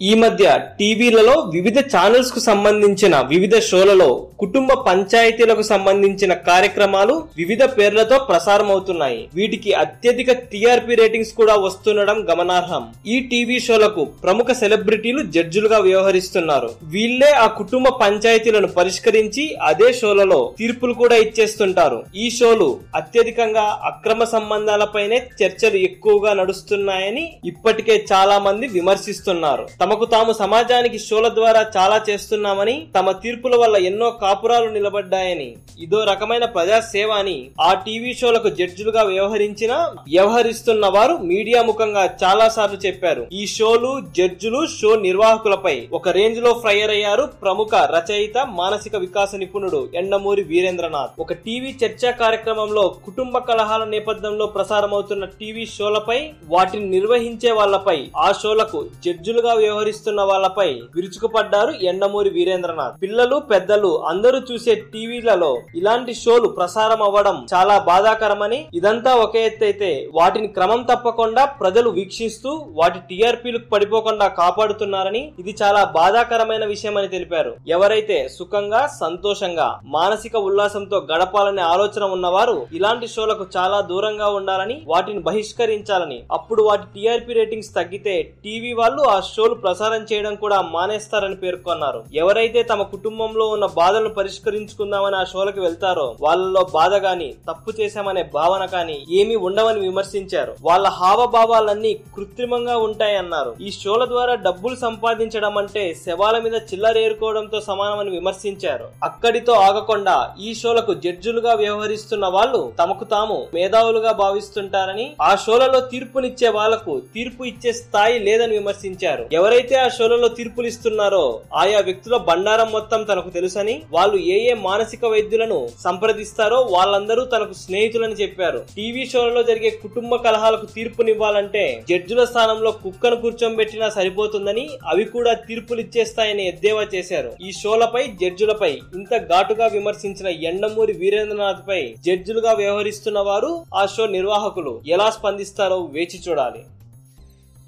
ఈ మధ్య టీవీలలో వివిధ ఛానల్స్కు సంబంధించిన వివిధ షోలలో కుటుంబ పంచాయతీలకు సంబంధించిన కార్యక్రమాలు వివిధ పేర్లతో ప్రసారమవుతున్నాయి. వీటికి అత్యధిక టీఆర్పీ రేటింగ్స్ కూడా వస్తుండడం గమనార్హం. ఈ టీవీ షోలకు ప్రముఖ సెలబ్రిటీలు జడ్జిలుగా వ్యవహరిస్తున్నారు. వీళ్ళే ఆ కుటుంబ పంచాయతీలను పరిష్కరించి అదే షోలలో తీర్పులు కూడా ఇచ్చేస్తుంటారు. ఈ షోలు అత్యధికంగా అక్రమ సంబంధాలపైనే చర్చలు ఎక్కువగా నడుస్తున్నాయని ఇప్పటికే చాలా మంది విమర్శిస్తున్నారు. తమకు తాము సమాజానికి షోల ద్వారా చాలా చేస్తున్నామని తమ తీర్పుల వల్ల ఎన్నో కాపురాలు నిలబడ్డాయని ఇదో రకమైన ప్రజాసేవ అని ఆ టీవీ షోలకు జడ్జిలుగా వ్యవహరించిన వ్యవహరిస్తున్న వారు మీడియా ముఖంగా చాలా సార్లు చెప్పారు. ఈ షోలు జడ్జులు షో నిర్వాహకులపై ఒక రేంజ్లో ఫ్రయర్ అయ్యారు ప్రముఖ రచయిత మానసిక వికాస నిపుణుడు ఎండమూరి వీరేంద్రనాథ్. ఒక టీవీ చర్చా కార్యక్రమంలో కుటుంబ కలహాల నేపథ్యంలో ప్రసారమవుతున్న టీవీ షోలపై వాటిని నిర్వహించే వాళ్ళపై ఆ షోలకు జడ్జులుగా వ్యవహరిస్తున్న వాళ్ళపై విరుచుకుపడ్డారు ఎండమూరి వీరేంద్రనాథ్. పిల్లలు పెద్దలు అందరూ అందరూ చూసే టీవీలలో ఇలాంటి షోలు ప్రసారం అవ్వడం చాలా బాధాకరమని ఇదంతా ఒక ఎత్తైతే వాటిని క్రమం తప్పకుండా ప్రజలు వీక్షిస్తూ వాటి టీఆర్పీలకు పడిపోకుండా కాపాడుతున్నారని ఇది చాలా బాధాకరమైన విషయం అని తెలిపారు. ఎవరైతే సుఖంగా సంతోషంగా మానసిక ఉల్లాసంతో గడపాలనే ఆలోచన ఉన్నవారు ఇలాంటి షోలకు చాలా దూరంగా ఉండాలని వాటిని బహిష్కరించాలని అప్పుడు వాటి టీఆర్పీ రేటింగ్స్ తగ్గితే టీవీ వాళ్ళు ఆ షోలు ప్రసారం చేయడం కూడా మానేస్తారని పేర్కొన్నారు. ఎవరైతే తమ కుటుంబంలో ఉన్న సమస్యలను పరిష్కరించుకుందామని ఆ షోలకు వెళ్తారో వాళ్ళలో బాధ గాని తప్పు చేశామనే భావన కానీ ఏమీ ఉండవని విమర్శించారు. వాళ్ళ హావభావాలన్నీ కృత్రిమంగా ఉంటాయన్నారు. ఈ షోల ద్వారా డబ్బులు సంపాదించడం అంటే శవాల మీద చిల్లరేరుకోవడంతో సమానమని విమర్శించారు. అక్కడితో ఆగకుండా ఈ షోలకు జడ్జులుగా వ్యవహరిస్తున్న వాళ్ళు తమకు తాము మేధావులుగా భావిస్తుంటారని ఆ షోలలో తీర్పునిచ్చే వాళ్ళకు తీర్పు ఇచ్చే స్థాయి లేదని విమర్శించారు. ఎవరైతే ఆ షోలలో తీర్పులు ఇస్తున్నారో ఆయా వ్యక్తుల బండారం మొత్తం తనకు తెలుసని వాళ్ళు ఏ ఏ మానసిక వైద్యులను సంప్రదిస్తారో వాళ్ళందరూ తనకు స్నేహితులని చెప్పారు. టీవీ షోలలో జరిగే కుటుంబ కలహాలకు తీర్పునివ్వాలంటే జడ్జుల స్థానంలో కుక్కను కూర్చోబెట్టినా సరిపోతుందని అవి కూడా తీర్పులిచ్చేస్తాయని ఎద్దేవా చేశారు. ఈ షోలపై జడ్జులపై ఇంత ఘాటుగా విమర్శించిన ఎండమూరి వీరేంద్రనాథ్ పై జడ్జులుగా వ్యవహరిస్తున్న వారు ఆ షో నిర్వాహకులు ఎలా స్పందిస్తారో వేచి చూడాలి.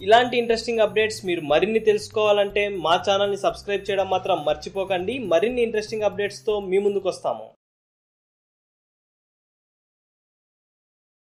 ఇలాంటి ఇంట్రెస్టింగ్ అప్డేట్స్ మీరు మరిన్ని తెలుసుకోవాలంటే మా ఛానల్ని సబ్స్క్రైబ్ చేయడం మాత్రం మర్చిపోకండి. మరిన్ని ఇంట్రెస్టింగ్ అప్డేట్స్తో మీ ముందుకు వస్తాము